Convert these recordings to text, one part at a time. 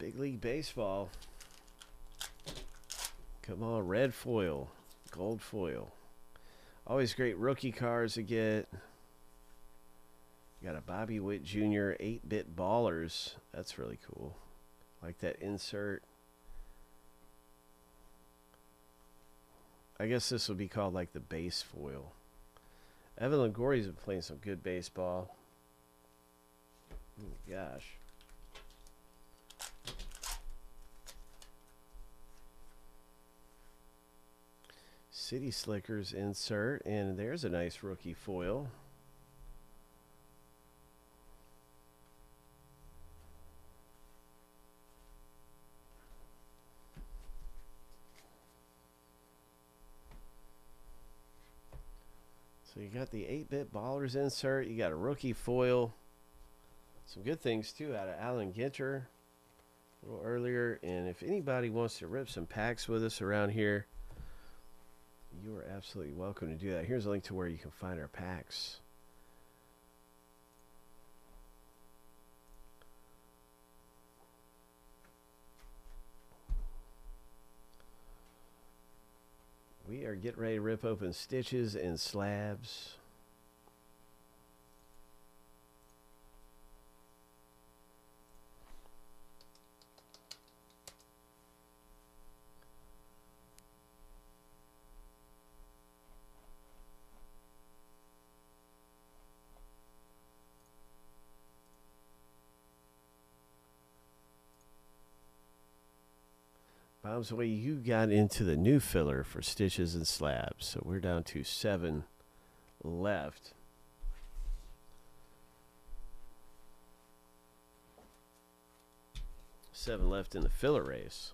Big League Baseball. Come on, red foil, gold foil. Always great rookie cards to get. Got a Bobby Witt Jr. 8 bit ballers. That's really cool. Like that insert. I guess this would be called like the base foil. Evan Longoria's been playing some good baseball. Oh my gosh. City Slickers insert, and there's a nice rookie foil. So you got the 8-bit ballers insert, you got a rookie foil. Some good things too out of Allen Ginter a little earlier. And if anybody wants to rip some packs with us around here, you are absolutely welcome to do that. Here's a link to where you can find our packs. We are getting ready to rip open stitches and slabs. Bob's way you got into the new filler for stitches and slabs. So we're down to seven left. Seven left in the filler race.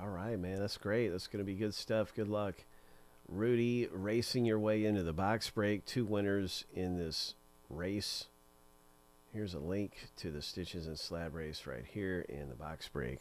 All right, man. That's great. That's going to be good stuff. Good luck. Rudy racing your way into the box break. Two winners in this race. Here's a link to the Stitches and Slab race right here in the box break.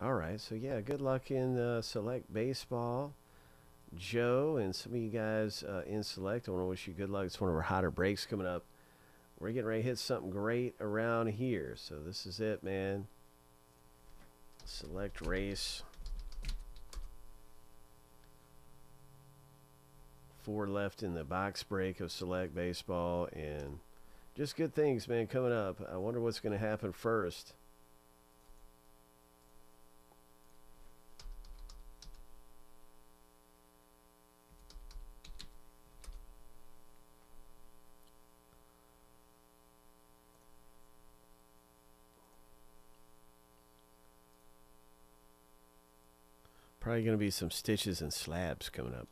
Right. So yeah, good luck in uh, select baseball. Joe and some of you guys uh, in select. I want to wish you good luck. It's one of our hotter breaks coming up. We're getting ready to hit something great around here. So this is it, man. Select race. Four left in the box break of select baseball and just good things, man, coming up. I wonder what's going to happen first. Probably going to be some stitches and slabs coming up.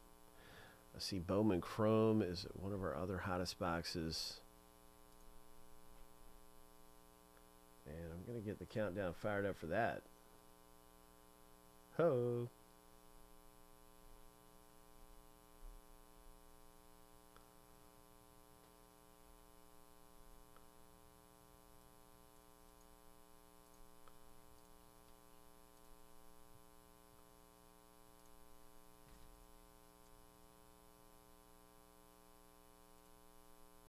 I see Bowman Chrome is one of our other hottest boxes. And I'm going to get the countdown fired up for that. Ho!